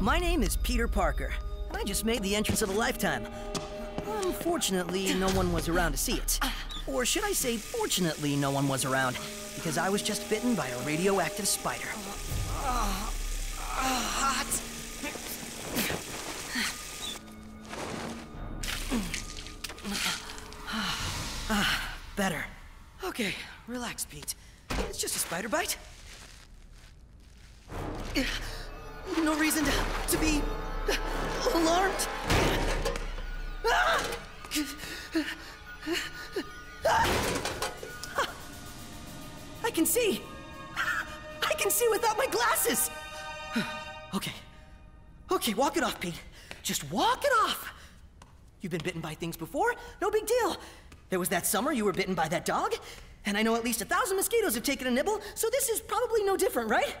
My name is Peter Parker, and I just made the entrance of a lifetime. Unfortunately, no one was around to see it. Or should I say, fortunately, no one was around, because I was just bitten by a radioactive spider. Hot. ah, Better. Okay, relax, Pete. It's just a spider bite. No reason to, to be alarmed. I can see. I can see without my glasses. Okay. Okay, walk it off, Pete. Just walk it off. You've been bitten by things before, no big deal. There was that summer you were bitten by that dog, and I know at least a thousand mosquitoes have taken a nibble, so this is probably no different, right?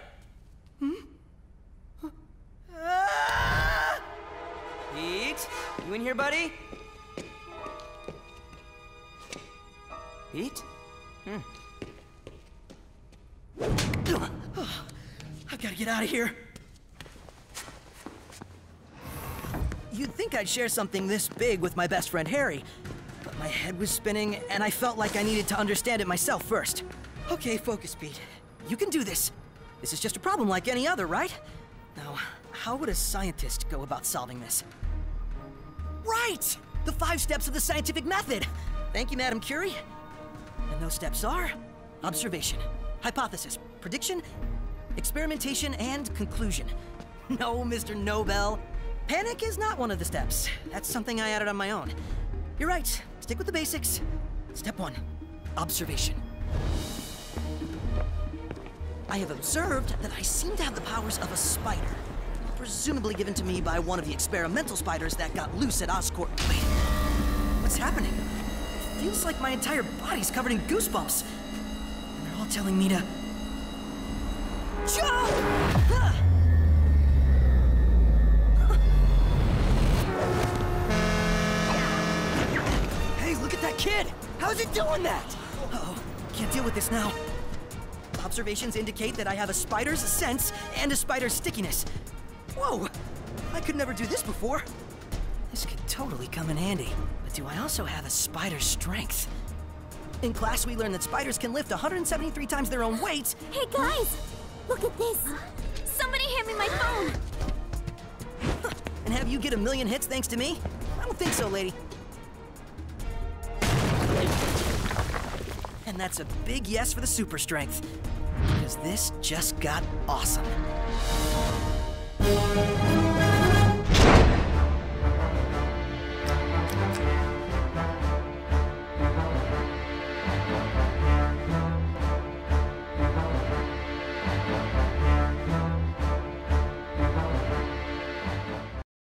Hmm? You in here, buddy? Pete? Hmm. I've got to get out of here. You'd think I'd share something this big with my best friend Harry, but my head was spinning and I felt like I needed to understand it myself first. Okay, focus, Pete. You can do this. This is just a problem like any other, right? Now, how would a scientist go about solving this? Right! The five steps of the scientific method! Thank you, Madam Curie. And those steps are observation, hypothesis, prediction, experimentation, and conclusion. No, Mr. Nobel. Panic is not one of the steps. That's something I added on my own. You're right. Stick with the basics. Step one observation. I have observed that I seem to have the powers of a spider, presumably given to me by one of the experimental spiders that got loose at Oscorp. Wait, what's happening? It feels like my entire body's covered in goosebumps. And they're all telling me to. Jump! Hey, look at that kid! How's he doing that? Uh-oh, can't deal with this now. Observations indicate that I have a spider's sense and a spider's stickiness. Whoa! I could never do this before. This could totally come in handy. But do I also have a spider's strength? In class, we learned that spiders can lift 173 times their own weight. Hey guys, look at this. Somebody hand me my phone. And have you get a million hits thanks to me? I don't think so, lady. And that's a big yes for the super strength. Because this just got awesome. Música